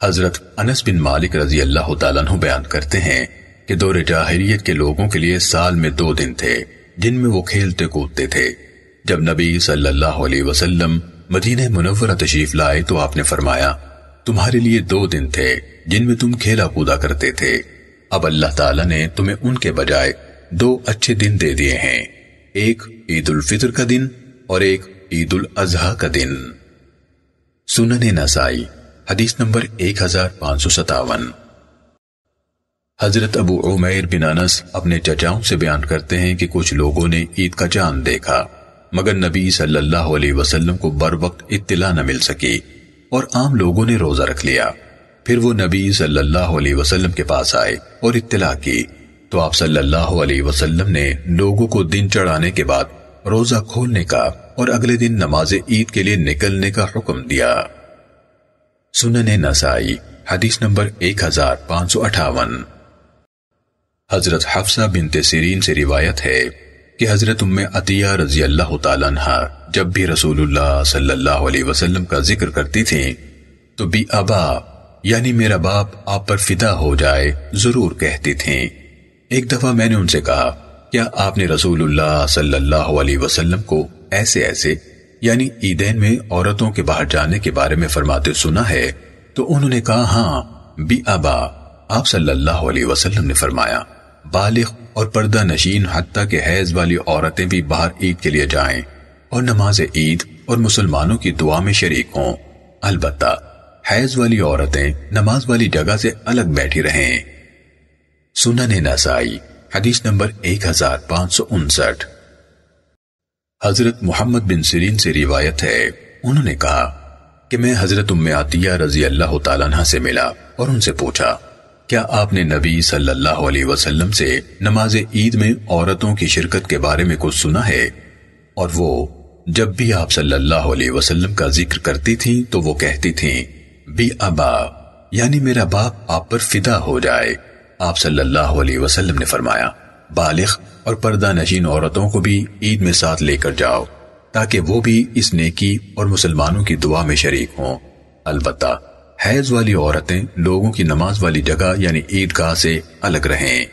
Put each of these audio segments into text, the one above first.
हज़रत अनस बिन मालिक रज़ी अल्लाह तु बयान करते हैं कि दौरे जाहिरियत के लोगों के लिए साल में दो दिन थे, जिनमें वो खेलते कूदते थे। जब नबी सल्लल्लाहु अलैहि वसल्लम मदीने मुनव्वरा तशरीफ़ लाए तो आपने फरमाया, तुम्हारे लिए दो दिन थे, जिनमें तुम खेला कूदा करते थे। अब अल्लाह ताला ने तुम्हें उनके बजाय दो अच्छे दिन दे दिए हैं। एक ईद उल फितर का दिन और एक ईद उल अजहा का दिन। सुनने नसाई हदीस नंबर एक हज़ार पाँच सौ सतावन हज़रत अबू उमैर बिन अनस अपने चचाओं से बयान करते हैं कि कुछ लोगों ने ईद का चाँद देखा, मगर नबी सल्लल्लाहु अलैहि वसल्लम को बर वक्त इत्तला न मिल सकी और आम लोगों ने रोजा रख लिया। फिर वो नबी सल्लल्लाहु अलैहि वसल्लम के पास आए और इत्तला की। तो आप सल्लल्लाहु अलैहि वसल्लम ने लोगों को दिन चढ़ाने के बाद रोजा खोलने का और अगले दिन नमाज़ ईद के लिए निकलने का हुक्म दिया। सुनने नसाई, हदीस नंबर एक हज़ार पाँच सौ अठावन। हज़रत हफ्सा बिनते सिरीन से रिवायत है कि हज़रत उम्मे अतिया रज़ी अल्लाह तहा जब भी रसूलुल्लाह सल्लल्लाहु अलैहि वसल्लम का ज़िक्र करती थी तो बी अबा, यानी मेरा बाप, आप पर फिदा हो जाए, ज़रूर कहती थी। एक दफ़ा मैंने उनसे कहा, क्या आपने रसूलुल्लाह सल्लल्लाहु अलैहि वसल्लम को ऐसे ऐसे यानी ईदैन में औरतों के बाहर जाने के बारे में फरमाते सुना है तो उन्होंने कहा हाँ बी अबा आप सल्लल्लाहु अलैहि वसल्लम ने फरमाया, बालिग और पर्दा नशीन हत्ता के हैज़ वाली औरतें भी बाहर ईद के लिए जाएँ और नमाज़ ईद और मुसलमानों की दुआ में शरीक हों। अलबत्ता, हैज़ वाली औरतें नमाज़ वाली जगह से अलग बैठी रहें। सुनन नसाई, हदीस नंबर एक हज़ार पाँच सौ उनसठ। हज़रत मोहम्मद बिन सिरीन से रिवायत है। उन्होंने कहा कि मैं हज़रत उम्मे आतिया रज़ी अल्लाह तला से मिला और उनसे पूछा, क्या आपने नबी सल्लल्लाहु अलैहि वसल्लम से नमाज़ ईद में औरतों की शिरकत के बारे में कुछ सुना है? और वो, जब भी आप सल्लल्लाहु अलैहि वसल्लम का ज़िक्र करती थी तो वो कहती थी, बी अबा, यानी मेरा बाप आप पर फिदा हो जाए आप सल्लल्लाहु अलैहि वसल्लम ने फरमाया। बालिग और पर्दा नशीन औरतों को भी ईद में साथ लेकर जाओ, ताकि वो भी इस नेकी और मुसलमानों की दुआ में शरीक हों। अलबत्ता, हैज़ वाली औरतें लोगों की नमाज़ वाली जगह यानी ईदगाह से अलग रहें।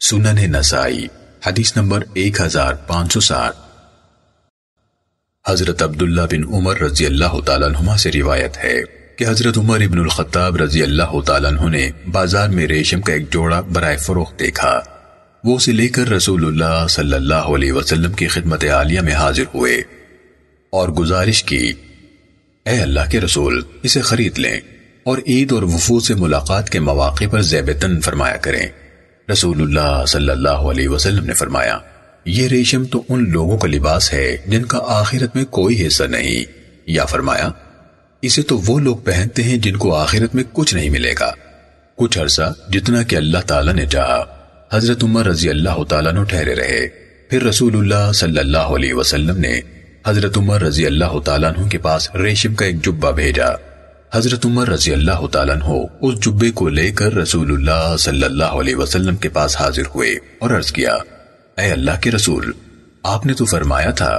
सुनन नसाई, हदीस नंबर एक हज़ार पाँच सौ साठ। हज़रत अब्दुल्ला बिन उमर रज़ी अल्लाह तुमा से रिवायत है कि हज़रत उमर इबन खत्ताब रज़ी अल्लाह ने बाज़ार में रेशम का एक जोड़ा बरए फरोख देखा। वो उसे लेकर रसूलुल्लाह सल्लल्लाहु अलैहि वसल्लम की खिदमत आलिया में हाजिर हुए और गुजारिश की ए अल्लाह के रसूल, इसे खरीद लें और ईद और वफू से मुलाकात के मौके पर जैबतन फरमाया करें। रसूलुल्लाह सल्लल्लाहु अलैहि वसल्लम ने फरमाया, ये रेशम तो उन लोगों का लिबास है जिनका आखिरत में कोई हिस्सा नहीं। या फरमाया, इसे तो वो लोग पहनते हैं जिनको आखिरत में कुछ नहीं मिलेगा। कुछ अरसा जितना कि अल्लाह ताला ने चाहा। हज़रत उमर रज़ी अल्लाह तु ठहरे रहे। फिर रसूलुल्लाह सल्लल्लाहु अलैहि वसल्लम ने हज़रत उमर रज़ी अल्लाह तु के पास रेशम का एक जुब्बा भेजा। हज़रत उमर रज़ी अल्लाह तु उस जुब्बे को लेकर रसूलुल्लाह सल्लल्लाहु अलैहि वसल्लम के पास हाजिर हुए और अर्ज़ किया ए अल्लाह के रसूल, आपने तो फरमाया था,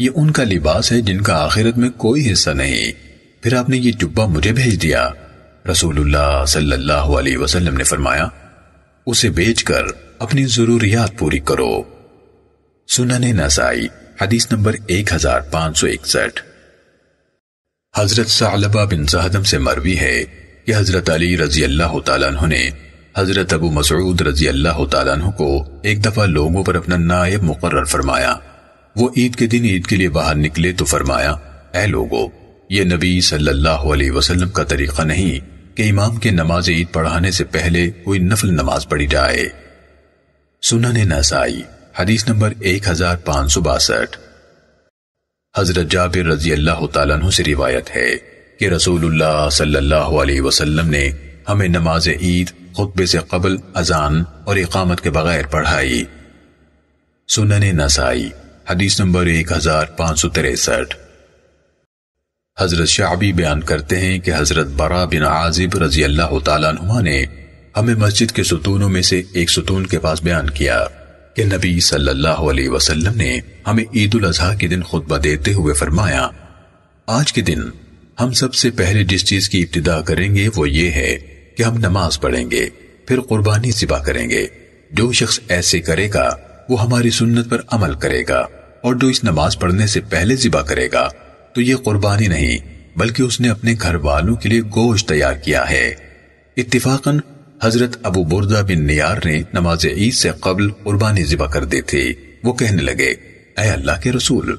ये उनका लिबास है जिनका आखिरत में कोई हिस्सा नहीं। फिर आपने ये जुब्बा मुझे भेज दिया। रसूलुल्लाह सल्लल्लाहु अलैहि वसल्लम ने फरमाया उसे बेचकर अपनी जरूरियात पूरी करो। सुनने नसाई, हदीस नंबर एक हज़ार पाँच सौ इकसठ। हज़रत सालबा बिन सहदम से मरवी है कि हज़रत अली रज़ी अल्लाह तु ने हज़रत अबू मसूद रज़ी अल्लाह तु को एक दफ़ा लोगों पर अपना नायब मुकर्र फरमाया। वो ईद के दिन ईद के लिए बाहर निकले तो फरमाया ए लोगो, ये नबी सल्लल्लाहु अलैहि वसल्लम का तरीका नहीं कि इमाम के नमाज़ ईद पढ़ाने से पहले कोई नफल नमाज़ पढ़ी जाए। सुनने नसाई, हदीस नंबर एक हज़ार पाँच सौ बासठ। हज़रत जाबिर रज़ी अल्लाह तु से रिवायत है कि रसूलुल्लाह सल्लल्लाहु ने हमें नमाज़ ईद, खुतबे से कबल, अजान और इकामत के बगैर पढ़ाई। सुनन नसाई, हदीस नंबर एक हज़ार पाँच सौ तिरसठ। हज़रत शाबी बयान करते हैं कि हज़रत बरा बिन आजिब रज़ी अल्लाह तुमा ने हमें मस्जिद के सुतूनों में से एक सुतून के पास बयान किया कि नबी सल्लल्लाहु अलैहि वसल्लम ने हमें ईद उल अजहा के दिन खुतबा देते हुए फरमाया, आज के दिन हम सबसे पहले जिस चीज़ की इब्तदा करेंगे वो ये है कि हम नमाज़ पढ़ेंगे, फिर कुर्बानी सिबा करेंगे। जो शख्स ऐसे करेगा, वो हमारी सुन्नत पर अमल करेगा और जो इस नमाज़ पढ़ने से पहले जिबा करेगा तो ये कुर्बानी नहीं, बल्कि उसने अपने घर वालों के लिए गोश्त तैयार किया है। इत्तेफाकन, हज़रत अबू बुरदा बिन नियार ने नमाज़ ईद से कबल कुर्बानी जिबा कर दी थी। वो कहने लगे अय अल्लाह के रसूल,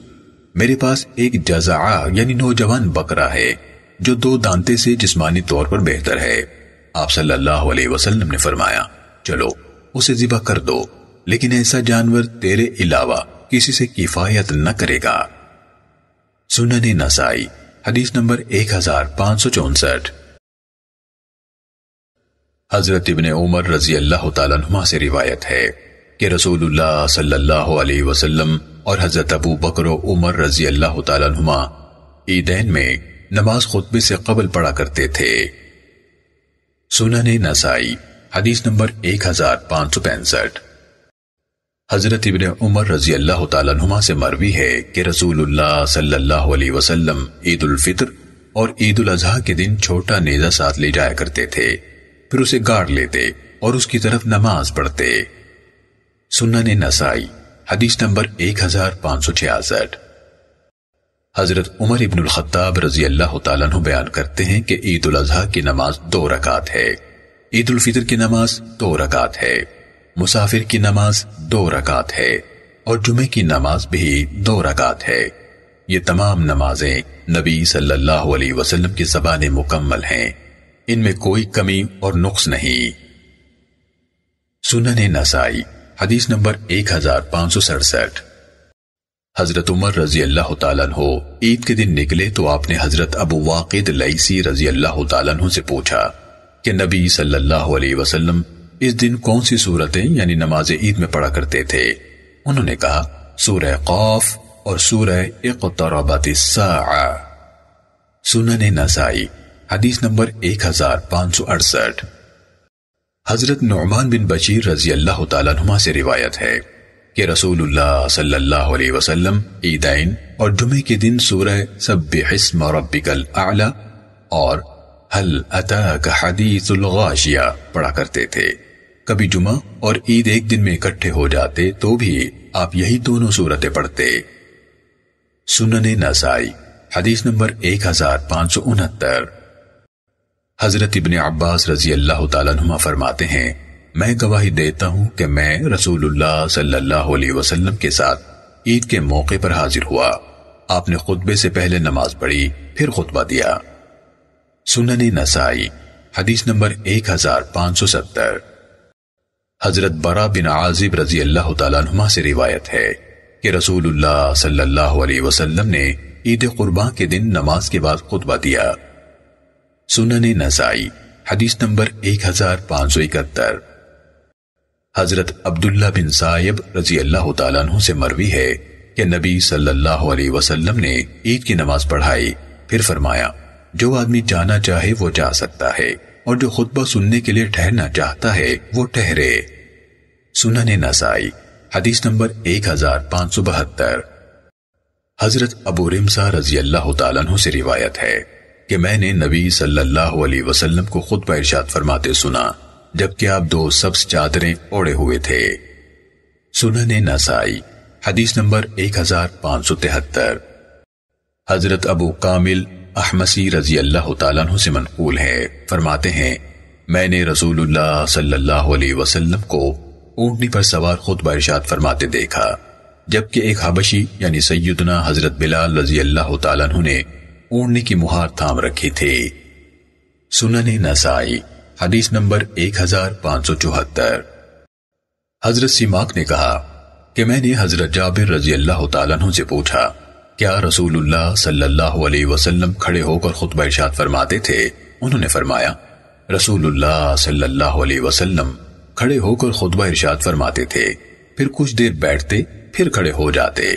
मेरे पास एक जजा यानी नौजवान बकरा है, जो दो दांते से जिस्मानी तौर पर बेहतर है। आप सल्लल्लाहु अलैहि वसल्लम ने फरमाया, चलो, उसे जिबा कर दो, लेकिन ऐसा जानवर तेरे अलावा किसी से किफायत न करेगा। सुनने नसाई, हदीस नंबर एक हज़ार पाँच सौ चौसठ। हज़रत इबन उमर रज़ी अल्लाह तुमा से रिवायत है कि रसूलुल्लाह सल्लल्लाहु अलैहि वसल्लम और हज़रत अबू बकर उमर रज़ी अल्लाह तुमा ईदैन में नमाज़ खुतबे से कबल पढ़ा करते थे। सुनने नसाई, हदीस नंबर एक हज़ार पाँच सौ पैंसठ। हज़रत इबन उमर रज़ी अल्लाह तुमा से मरवी है कि रसूलुल्लाह सल्लल्लाहु अलैहि वसल्लम ईद उल फित्र और ईद उल अजहा के दिन छोटा नेजा साथ ले जाया करते थे, फिर उसे गाड़ लेते और उसकी तरफ़ नमाज़ पढ़ते। सुन्नन नसाई, हदीस नंबर एक हज़ार पाँच सौ छियासठ। हज़रत उमर इब्नुल खत्ताब रज़ी अल्लाह तु बयान करते हैं कि ईद उल अजहा की नमाज़ दो रकात है। ईद उल फितर की नमाज़ दो रकात है। मुसाफिर की नमाज़ दो रकात है और जुमे की नमाज़ भी दो रकात है। ये तमाम नमाजें नबी सल्लल्लाहु अलैहि वसल्लम की जबान मुकम्मल हैं। इनमें कोई कमी और नुक्स नहीं। सुनन नसाई, हदीस नंबर एक हज़ार पाँच सौ सड़सठ। हज़रत उमर रज़ी अल्लाह हो ईद के दिन निकले तो आपने हज़रत अबू वाकिद लईसी रज़ी अल्लाह तु से पूछा कि नबी सल्लल्लाहु अलैहि वसल्लम इस दिन कौन सी सूरतें, यानी नमाज़ ईद में पढ़ा करते थे? उन्होंने कहा, सूरह कौफ और सूरह इकतरबतिस्सा सुनन नसाई, हदीस नंबर एक हज़ार पाँच सौ अड़सठ। हज़रत नुमान बिन बशीर रज़ी अल्लाह तुमा से रिवायत है कि सल्लल्लाहु अलैहि वसल्लम ईदैन और जुमे के दिन सूरह सब रब्बिकल आला और हल अता का हदीसुल गाशिया पढ़ा करते थे। कभी जुमा और ईद एक दिन में इकट्ठे हो जाते तो भी आप यही दोनों सूरतें पढ़ते। सुनने नसाई, हदीस नंबर एक हज़ार पाँच सौ उनहत्तर। हज़रत इबन अब्बास रज़ी अल्लाह तुमा फरमाते हैं, मैं गवाही देता हूँ कि मैं रसूलुल्लाह सल्लल्लाहु अलैहि वसल्लम के साथ ईद के मौके पर हाजिर हुआ। आपने खुतबे से पहले नमाज़ पढ़ी, फिर खुतबा दिया। सुनने नसाई, हदीस नंबर एक हज़ार पाँच सौ सत्तर। हज़रत बरा बिन आजिब रज़ी अल्लाह तुमा से रिवायत है कि रसूलुल्लाह सल्लल्लाहु अलैहि वसल्लम ने ईद कुर्बान के दिन नमाज़ के बाद खुतबा दिया। सुनन नसाई, हदीस नंबर एक हज़ार पाँच सौ इकहत्तर। हज़रत अब्दुल्ला बिन साहिब रज़ी अल्लाह तु से मरवी है कि नबी सल्लल्लाहु अलैहि वसल्लम ने ईद की नमाज़ पढ़ाई। फिर फरमाया, जो आदमी जाना चाहे वो जा सकता है। और जो खुतबा सुनने के लिए ठहरना चाहता है, वो ठहरे। सुनने नसाई, हदीस नंबर एक हज़ार पाँच सौ बहत्तर। हज़रत अबू रिमसा रज़ी अल्लाह तु से रिवायत है कि मैंने नबी सल्लल्लाहु अलैहि वसल्लम को खुद पर इरशाद फरमाते सुना, जबकि आप दो सब्स चादरें ओढ़े हुए थे। सुनने नसाई, हदीस नंबर एक हज़ार पाँच सौ तिहत्तर। हज़रत अबू कामिल अहमसी रज़ी अल्लाह तु से मनकूल है। फरमाते हैं, मैंने रसूलुल्लाह सल्लल्लाहु को ऊंटनी पर सवार खुद बरसात फरमाते देखा, जबकि एक हबशी यानी सैदना हज़रत बिलाल रज़ी अल्लाह तु ने ऊंटनी की मुहार थाम रखी थी। सुनन नसाई, हदीस नंबर एक हज़ार पाँच सौ चौहत्तर। हज़रत सीमाक ने कहा कि मैंने हज़रत जाबिर रज़ी अल्लाह तु से पूछा क्या रसूलुल्लाह सल्लल्लाहु अलैहि वसल्लम खड़े होकर खुतबा इरशाद फरमाते थे? उन्होंने फरमाया, रसूलुल्लाह सल्लल्लाहु अलैहि वसल्लम खड़े होकर खुतबा इरशाद फरमाते थे, फिर कुछ देर बैठते, फिर खड़े हो जाते।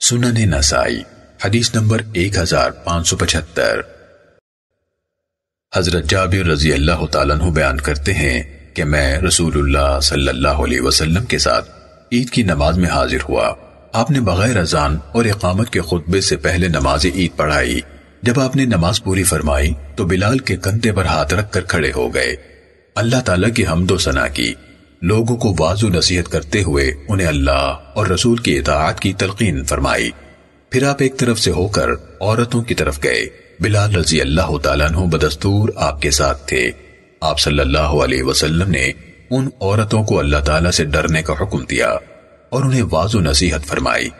सुनन नसाई, हदीस नंबर एक हज़ार पाँच सौ पचहत्तर। हज़रत जाबिर रज़ी अल्लाह तु बयान करते हैं कि मैं रसूलुल्लाह सल्लल्लाहु अलैहि वसल्लम के साथ ईद की नमाज़ में हाजिर हुआ। आपने बगैर अजान और इकामत के खुतबे से पहले नमाज़ ईद पढ़ाई। जब आपने नमाज़ पूरी फरमाई तो बिलाल के कंधे पर हाथ रखकर खड़े हो गए। अल्लाह ताला की हमदो सना की। लोगों को वाजु नसीहत करते हुए उन्हें अल्लाह और रसूल की इताअत की तलकीन फरमाई। फिर आप एक तरफ़ से होकर औरतों की तरफ़ गए। बिलाल रज़ी अल्लाह तु बदस्तूर आपके साथ थे। आप सल्लल्लाहु अलैहि वसल्लम ने उन औरतों को अल्लाह ताला से डरने का हुक्म दिया। और उन्हें वाजो नसीहत फरमाई।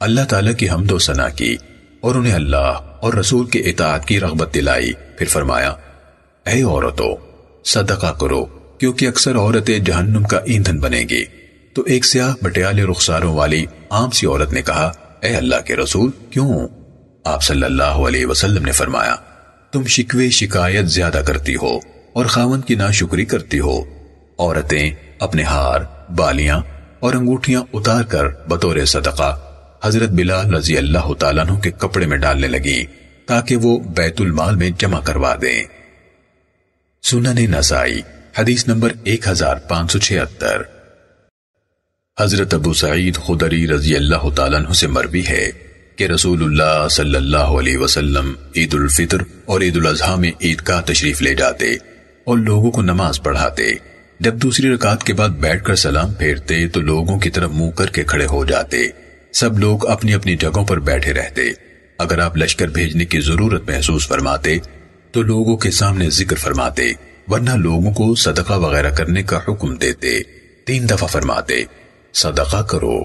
अल्लाह ताला की हमदो सना की और उन्हें अल्लाह और रसूल के इताअत की रगबत दिलाई। फिर फरमाया, ऐ औरतों, सदका करो, क्योंकि अक्सर औरतें जहन्नुम का ईंधन बनेगी। तो एक स्याह बटियाले रुखसारों वाली आम सी औरत ने कहा ए अल्लाह के रसूल, क्यों? आप सल्लल्लाहु अलैहि वसल्लम ने फरमाया, तुम शिकवे शिकायत ज़्यादा करती हो और खावन की नाशुक्री करती हो। औरतें अपने हार, बालियाँ और अंगूठियाँ उतार कर बतौर सदका। हज़रत बिलाल रज़ी अल्लाह तु के कपड़े में डालने लगी, ताकि वो बैतुल माल में जमा करवा दें। सुनन नसाई, हदीस नंबर एक हज़ार पाँच सौ छिहत्तर। हज़रत अबू सईद खुदरी रज़ी अल्लाह तु से मरवी है कि रसूलुल्लाह सल्लल्लाहु अलैहि वसल्लम ईद उल फितर और ईद उल अजहा में ईद का तशरीफ़ ले जाते और लोगों को नमाज़ पढ़ाते। जब दूसरी रकात के बाद बैठकर सलाम फेरते तो लोगों की तरफ़ मुँह करके खड़े हो जाते। सब लोग अपनी अपनी जगहों पर बैठे रहते। अगर आप लश्कर भेजने की ज़रूरत महसूस फरमाते तो लोगों के सामने ज़िक्र फरमाते, वरना लोगों को सदका वगैरह करने का हुक्म देते, तीन दफ़ा फरमाते, सदका करो।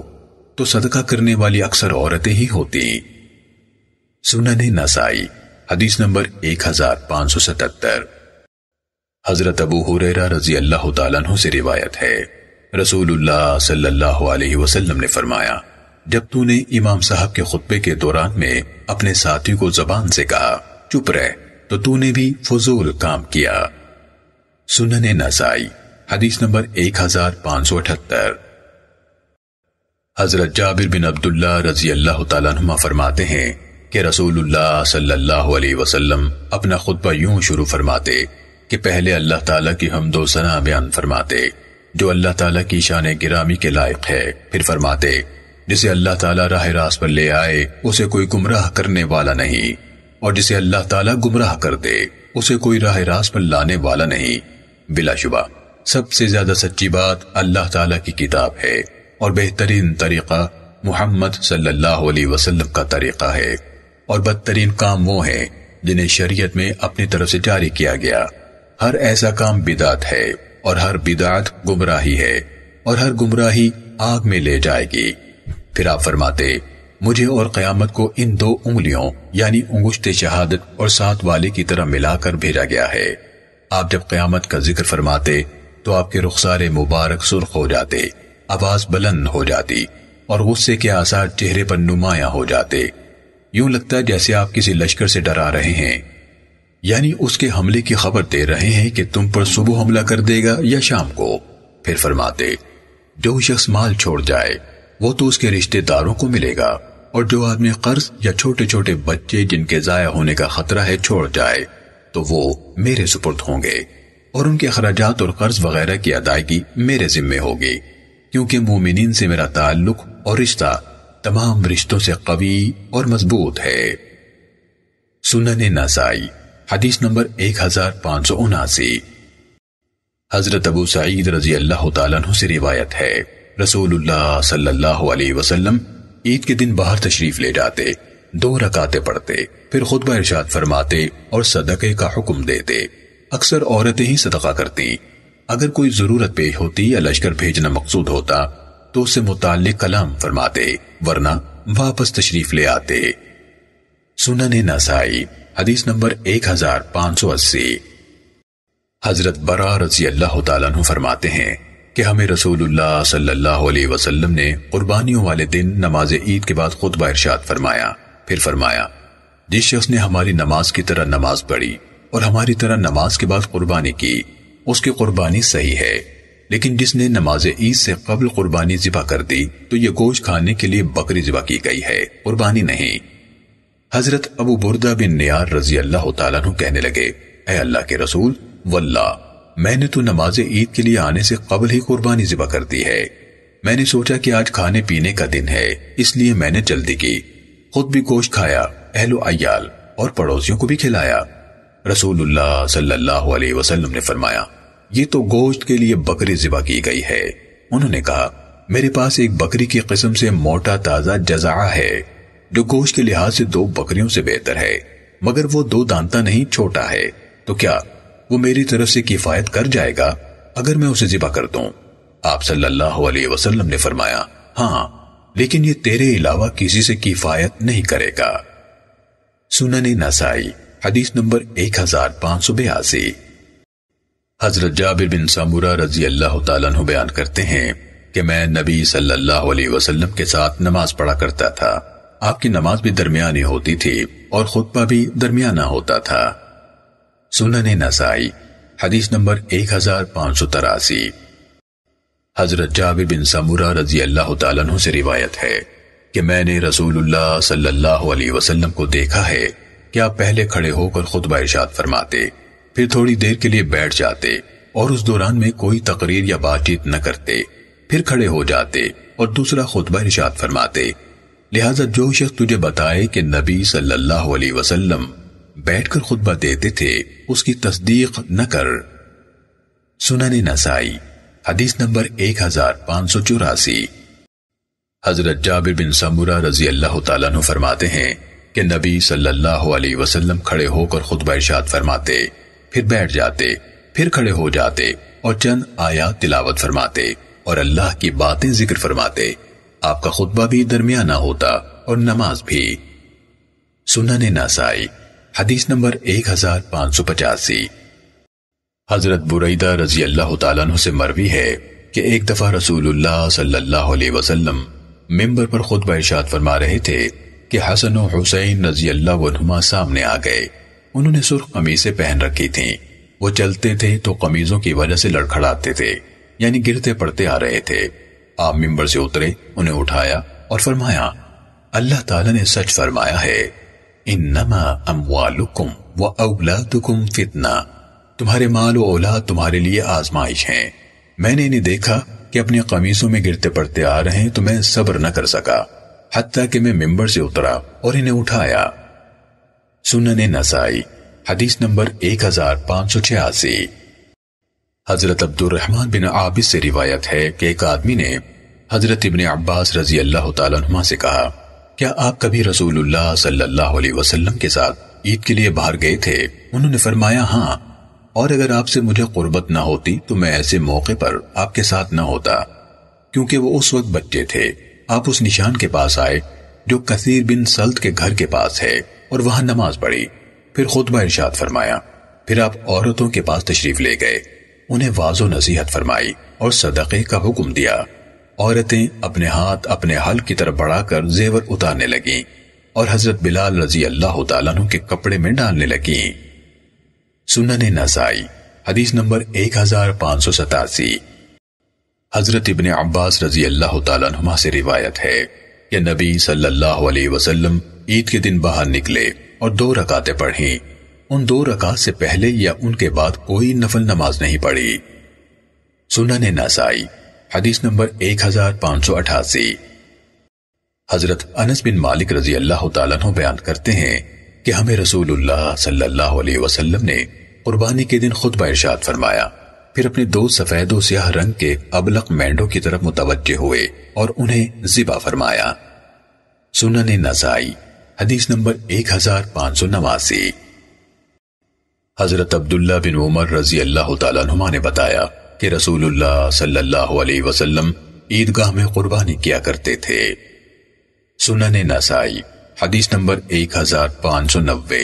तो सदका करने वाली अक्सर औरतें ही होती सुनने नसाई, हदीस नंबर एक हज़ार पाँच सौ सतहत्तर। हज़रत अबू हुरेरा रज़ी अल्लाह तु से रिवायत है। रसूलुल्लाह सल्लल्लाहु अलैहि वसल्लम ने फरमाया, जब तूने इमाम साहब के खुतबे के दौरान में अपने साथी को जबान से कहा, चुप रह तो तूने भी फजूल काम किया। सुनने नसाई, हदीस नंबर एक हज़ार पाँच सौ अठहत्तर। हज़रत जाबिर बिन अब्दुल्ला रज़ी अल्लाह तुमा फरमाते हैं कि रसूलुल्लाह सल्लल्लाहु अलैहि वसल्लम अपना खुतबा यूँ शुरू फरमाते कि पहले अल्लाह ताला की हमदो सना बयान फरमाते, जो अल्लाह ताला की शान गिरामी के लायक है, फिर फरमाते, जिसे अल्लाह ताला राह रास पर ले आए, उसे कोई गुमराह करने वाला नहीं, और जिसे अल्लाह ताला गुमराह कर दे, उसे कोई राह रास पर लाने वाला नहीं। बिलाशुबा, सबसे ज़्यादा सच्ची बात अल्लाह ताला की किताब है, और बेहतरीन तरीका मोहम्मद सल्लल्लाहु अलैहि वसल्लम का तरीका है, और बदतरीन काम वो है, जिन्हें शरीयत में अपनी तरफ़ से जारी किया गया। हर ऐसा काम बिदात है, और हर बिदात गुमराही है, और हर गुमराही आग में ले जाएगी। फिर आप फरमाते, मुझे और कयामत को इन दो उंगलियों, यानी उंगुश्त शहादत और साथ वाले की तरह मिलाकर भेजा गया है। आप जब कयामत का ज़िक्र फरमाते तो आपके रुखसारे मुबारक सुर्ख हो जाते, आवाज़ बुलंद हो जाती, और गुस्से के आसार चेहरे पर नुमाया हो जाते। यूँ लगता है जैसे आप किसी लश्कर से डरा रहे हैं। यानी उसके हमले की खबर दे रहे हैं कि तुम पर सुबह हमला कर देगा या शाम को। फिर फरमाते, जो शख्स माल छोड़ जाए, वो तो उसके रिश्तेदारों को मिलेगा, और जो आदमी कर्ज या छोटे छोटे बच्चे जिनके जाया होने का खतरा है छोड़ जाए तो वो मेरे सुपुर्द होंगे, और उनके अखराज और कर्ज वगैरह की अदायगी मेरे जिम्मे होगी, क्योंकि मोमिन से मेरा ताल्लुक और रिश्ता तमाम रिश्तों से कवी और मज़बूत है। सुनने नसाई। हदीस नंबर एक हज़ार पाँच सौ उनासी। हज़रत अबू सईद रज़ी अल्लाह तु से रिवायत है, रसूलुल्लाह सल्लल्लाहु अलैहि वसल्लम ईद के दिन बाहर तशरीफ़ ले जाते, दो रकाते पढ़ते, फिर खुतबा इरशाद फरमाते और सदक़े का हुक्म देते। अक्सर औरतें ही सदका करती। अगर कोई ज़रूरत पेश होती या लश्कर भेजना मकसूद होता तो उससे मुतालिक कलाम फरमाते, वरना वापस तशरीफ़ ले आते। सुनन नसाई। हदीस नंबर एक हज़ार पाँच सौ अस्सी। हज़रत बरा रज़ी अल्लाह तु फरमाते हैं कि हमें रसूलुल्लाह सल्लल्लाहु अलैहि वसल्लम ने कुर्बानियों वाले दिन नमाज़ ईद के बाद खुतबा इरशाद फरमाया। फिर फरमाया, जिस शख्स ने हमारी नमाज़ की तरह नमाज़ पढ़ी और हमारी तरह नमाज़ के बाद कुर्बानी की, उसकी कुर्बानी सही है। लेकिन जिसने नमाज़ ईद से कबल कुर्बानी जिबा कर दी तो ये गोश्त खाने के लिए बकरी जिबा की गई है। कुर्बानी नहीं। हज़रत अबू बुरदा बिन नियार रज़ी अल्लाह तु कहने लगे ए अल्लाह के रसूल, वल्ला, मैंने तो नमाज़ ईद के लिए आने से कबल ही कुर्बानी जिबा कर दी है। मैंने सोचा कि आज खाने पीने का दिन है, इसलिए मैंने जल्दी की। खुद भी गोश्त खाया, अहलो अयाल और पड़ोसियों को भी खिलाया। रसूलुल्लाह सल्लल्लाहु अलैहि वसल्लम ने फरमाया, ये तो गोश्त के लिए बकरी जिबा की गई है। उन्होंने कहा, मेरे पास एक बकरी की किस्म से मोटा ताज़ा जजा है। जो गोश्त के लिहाज से दो बकरियों से बेहतर है, मगर वो दो दांता नहीं, छोटा है। तो क्या वो मेरी तरफ़ से किफायत कर जाएगा? अगर मैं उसे जिबा कर दूँ। आप सल्लल्लाहु अलैहि वसल्लम ने फरमाया हाँ लेकिन ये तेरे अलावा किसी से किफायत नहीं करेगा। सुनन नसाई, हदीस नंबर एक हज़ार पाँच सौ बयासी। हज़रत जाबिर बिन सामुरा रज़ी अल्लाह तु बयान करते हैं कि मैं नबी सल्लल्लाहु अलैहि वसल्लम के साथ नमाज़ पढ़ा करता था। आपकी नमाज़ भी दरमियानी होती थी और खुतबा भी दरमियाना होता था। सुनन नसाई, हदीस नंबर एक हज़ार पाँच सौ तरासी। हज़रत जाबिर बिन सामुरा रज़ी अल्लाह तु से रिवायत है कि मैंने रसूलुल्लाह सल्लल्लाहु अलैहि वसल्लम को देखा है कि आप पहले खड़े होकर खुतबा इरशाद फरमाते, फिर थोड़ी देर के लिए बैठ जाते और उस दौरान में कोई तकरीर या बातचीत न करते, फिर खड़े हो जाते और दूसरा खुतबा इरशाद फरमाते। लिहाजा जो शख्स तुझे बताए कि नबी सल्लल्लाहु अलैहि वसल्लम बैठकर खुतबा देते थे, उसकी तस्दीक न कर। सुनने नसाई, हदीस नंबर एक हज़ार पाँच सौ चौरासी। हज़रत जाबिर बिन समूरा रज़ी अल्लाह तु फरमाते हैं कि नबी सल्लल्लाहु अलैहि वसल्लम खड़े होकर खुतबा इरशाद फरमाते, फिर बैठ जाते, फिर खड़े हो जाते और चंद आयात तिलावत फरमाते और अल्लाह की बातें ज़िक्र फरमाते। आपका खुतबा भी दरमियाना होता और नमाज़ भी। सुनने नसाई, हदीस नंबर एक हज़ार पाँच सौ पचासी। हज़रत बुरैदा रज़ी अल्लाह तु से मरवी है कि एक दफ़ा रसूलुल्लाह सल्लल्लाहु अलैहि वसल्लम मिंबर पर खुतबा इरशाद फरमा रहे थे कि हसन और हुसैन रज़ी अल्लाह सामने आ गए। उन्होंने सुर्ख कमीजें पहन रखी थी। वो चलते थे तो कमीजों की वजह से लड़खड़ाते थे, यानी गिरते पड़ते आ रहे थे। आप मिंबर से उतरे, उन्हें उठाया और फरमाया, अल्लाह ताला ने सच फरमाया है इन नमा अमवालुकुम व औलादुकुम फितना। तुम्हारे माल और औलाद तुम्हारे लिए आजमाइश हैं। मैंने इन्हें देखा कि अपने कमीजों में गिरते पड़ते आ रहे हैं तो मैं सब्र न कर सका, हत्या कि मैं मिंबर से उतरा और इन्हें उठाया। सुनने नसाई, हदीस नंबर एक हज़ार पाँच सौ छियासी। हज़रत अब्दुलरहमान बिन आबिद से रिवायत है कि एक आदमी ने हज़रत इबन अब्बास रज़ी अल्लाह तुमा से कहा, क्या आप कभी रसूलुल्लाह सल्लल्लाहु अलैहि वसल्लम के साथ ईद के लिए बाहर गए थे? उन्होंने फरमाया हाँ और अगर आपसे मुझे कुर्बत ना होती तो मैं ऐसे मौके पर आपके साथ ना होता, क्योंकि वो उस वक्त बच्चे थे। आप उस निशान के पास आए, जो कसीर बिन सल्त के घर के पास है, और वहाँ नमाज़ पढ़ी। फिर खुतबा इरशाद फरमाया, फिर आप औरतों के पास तशरीफ़ ले गए उन्हें वाजो नसीहत फरमाई और सदक़े का हुक्म दिया। औरतें अपने हाथ अपने हल की तरफ़ बढ़ाकर जेवर उतारने लगी और हज़रत बिलाल रज़ी अल्लाह तु के कपड़े में डालने लगी। सुनने नसाई, हदीस नंबर एक हज़ार पाँच सौ सतासी। हज़रत इबन अब्बास रज़ी अल्लाह तुमा से रिवायत है कि नबी सल्लल्लाहु अलैहि वसल्लम ईद के दिन बाहर निकले और दो रकातें पढ़ी। उन दो रकात से पहले या उनके बाद कोई नफल नमाज़ नहीं पढ़ी। सुनने नसाई, हदीस नंबर एक हज़ार पाँच सौ अठासी। हज़रत अनस बिन मालिक रज़ी अल्लाह तु बयान करते हैं कि हमें रसूलुल्लाह सल्लल्लाहु अलैहि वसल्लम ने कुर्बानी के दिन खुद इरशाद फरमाया। फिर अपने दो सफ़ेद और स्याह रंग के अबलक मेंढों की तरफ़ मुतवजे हुए और उन्हें जिबा फरमाया। सुनन नसाई, हदीस नंबर एक हज़ार पाँच सौ नवासी। हज़रत अब्दुल्ला बिन उमर रज़ी अल्लाह तुमा ने बताया कि रसूलुल्लाह सल्लल्लाहु अलैहि ईदगाह में कुर्बानी किया करते थे। सुनन नसाई, हदीस नंबर एक हज़ार पाँच सौ नब्बे।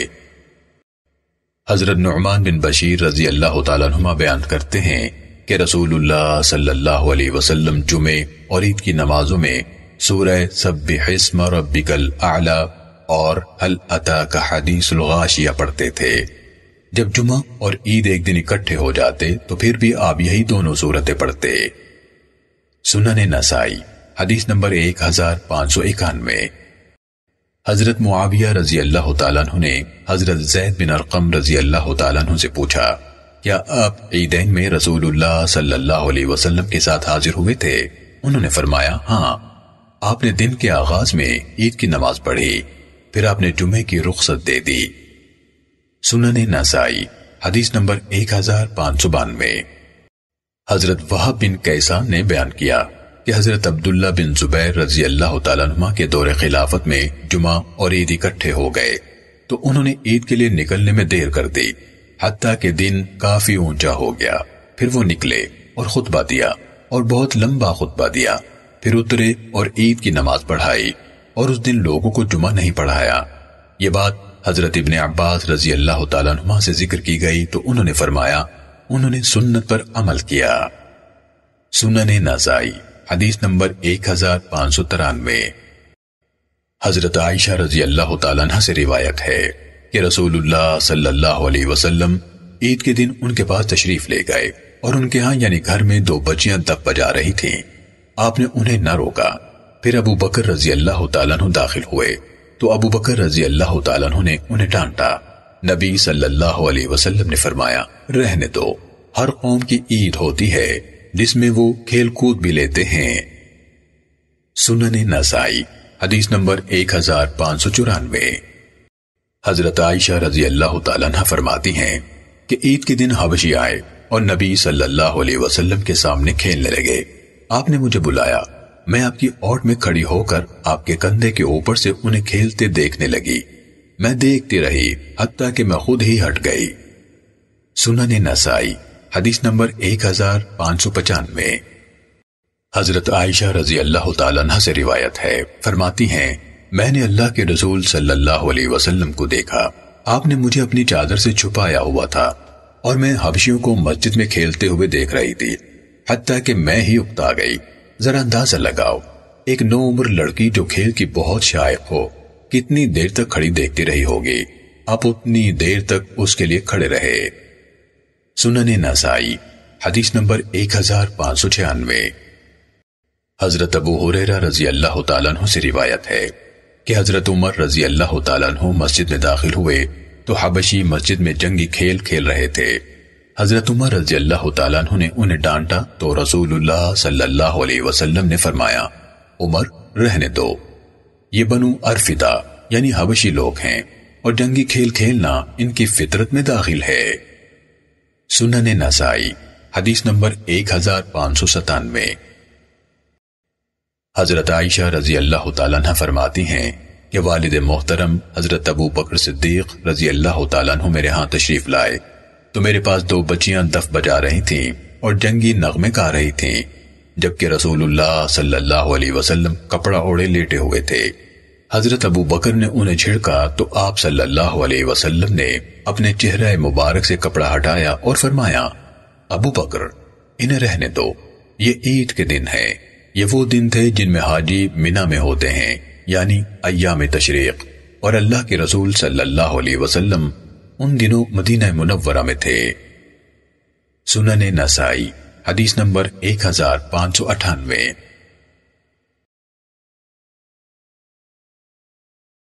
हज़रत नुमान बिन बशीर रज़ी अल्लाह तुमा बयान करते हैं कि रसूलुल्लाह सल्लल्लाहु अलैहि जुमे और ईद की नमाजों में सूरह सब्बिहिस्म रब्बिकल आला और हल अता का हदीस पढ़ते थे। जब जुमा और ईद एक दिन इकट्ठे हो जाते तो फिर भी आप यही दोनों सूरतें पढ़ते। सुनने नसाई, हदीस नंबर एक हज़ार पाँच सौ इक्यानवे। हज़रत मुआविया रज़ी अल्लाह तु ने हज़रत जैद बिन अरकम रज़ी अल्लाह तु से पूछा, क्या आप ईदैन में रसूलुल्लाह सल्लल्लाहु अलैहि वसल्लम के साथ हाजिर हुए थे? उन्होंने फरमाया हाँ। आपने दिन के आगाज़ में ईद की नमाज़ पढ़ी, फिर आपने जुमे की रुख्सत दे दी। सुनने नसाई हदीस नंबर एक हज़ार पाँच सौ बानवे। हज़रत वहाब बिन कैसान ने बयान किया कि हज़रत अब्दुल्ला बिन जुबैर रज़ी अल्लाह तुमा के दौरे खिलाफत में जुमा और ईद इकट्ठे हो गए तो उन्होंने ईद के लिए निकलने में देर कर दी हत्या के दिन काफ़ी ऊँचा हो गया। फिर वो निकले और खुतबा दिया और बहुत लंबा खुतबा दिया। फिर उतरे और ईद की नमाज़ पढ़ाई और उस दिन लोगों को जुमा नहीं पढ़ाया। ये बात हज़रत इबन अब्बास रज़ी अल्लाह तुमा से ज़िक्र की गई तो उन्होंने फरमाया, उन्होंने सुन्नत पर अमल किया। सुनने नजाई, हदीस नंबर एक हज़ार पाँच सौ तिरानवे। हज़रत आयशा रज़ी अल्लाह तला से रिवायत है कि रसूलुल्लाह सल्लल्लाहु अलैहि वसल्लम ईद के दिन उनके पास तशरीफ़ ले गए और उनके यहाँ यानी घर में दो बच्चियाँ दब बजा रही थीं। आपने उन्हें न रोका। फिर अबू बकर रज़ी अल्लाह दाखिल हुए। तो अबू बकर रज़ी अल्लाह तु ने उन्हें डांटा। नबी सल्लल्लाहु अलैहि वसल्लम ने फरमाया, रहने दो, हर कौम की ईद होती है, जिसमें वो खेल कूद भी लेते हैं। सुनने नसाई, हदीस नंबर एक हज़ार पाँच सौ चौरानवे। हज़रत आयशा रज़ी अल्लाह तला फरमाती हैं कि ईद के दिन हबशी आए और नबी सल्लल्लाहु अलैहि वसल्लम के सामने खेलने लगे। आपने मुझे बुलाया मैं आपकी ओट में खड़ी होकर आपके कंधे के ऊपर से उन्हें खेलते देखने लगी। मैं देखती रही, हत्या कि मैं खुद ही हट गई। सुनने नसाई हदीस नंबर एक हज़ार पाँच सौ पचानवे। हज़रत आयशा रज़ी अल्लाह तला से रिवायत है, फरमाती हैं, मैंने अल्लाह के रसूल सल्लल्लाहु अलैहि वसल्लम को देखा। आपने मुझे अपनी चादर से छुपाया हुआ था और मैं हबशियों को मस्जिद में खेलते हुए देख रही थी, हत्या कि मैं ही उकता गई। जरा अंदाज़ा लगाओ, एक नो उम्र लड़की जो खेल की बहुत शायक हो, कितनी देर तक खड़ी देखती रही होगी? आप उतनी देर तक उसके लिए खड़े रहे। सुनने नसाई हदीस नंबर एक हज़ार पाँच सौ छियानवे। हज़रत अबू हुरेरा रज़ी अल्लाह तु से रिवायत है कि हज़रत उमर रज़ी अल्लाह तु मस्जिद में दाखिल हुए तो हबशी मस्जिद में जंगी खेल खेल रहे थे। हज़रत उमर रज़ी अल्लाह तु ने उन्हें डांटा तो रसूलुल्लाह सल्लल्लाहु अलैहि वसल्लम ने फरमाया, उमर, रहने दो। ये बनु अरफिदा, यानी हबशी लोग हैं, और जंगी खेल खेलना इनकी फितरत में दाखिल है। सुनने नसाई, हदीस नंबर एक हज़ार पाँच सौ सतानवे हज़रत आयशा रज़ी अल्लाह तला फरमाती हैं कि वालिद मोहतरम हज़रत अबू बकर सिद्दीक रज़ी अल्लाह तु मेरे यहाँ तशरीफ़ लाए। तो मेरे पास दो बच्चियाँ दफ बजा रही थीं और जंगी नगमे गा रही थीं, जबकि रसूलुल्लाह सल्लल्लाहु अलैहि वसल्लम कपड़ा ओढ़े लेटे हुए थे। हज़रत अबू बकर ने उन्हें छिड़का तो आप सल्लल्लाहु अलैहि वसल्लम ने अपने चेहरे मुबारक से कपड़ा हटाया और फरमाया, अबू बकर, इन्हें रहने दो। ये ईद के दिन है। ये वो दिन थे जिनमें हाजी मिना में होते हैं, यानी अयाम तशरीक। और अल्लाह के रसूल सल्लल्लाहु अलैहि वसल्लम उन दिनों मदीना मुनव्वरा में थे। सुनने नसाई, हदीस नंबर एक हज़ार पाँच सौ अठानवे।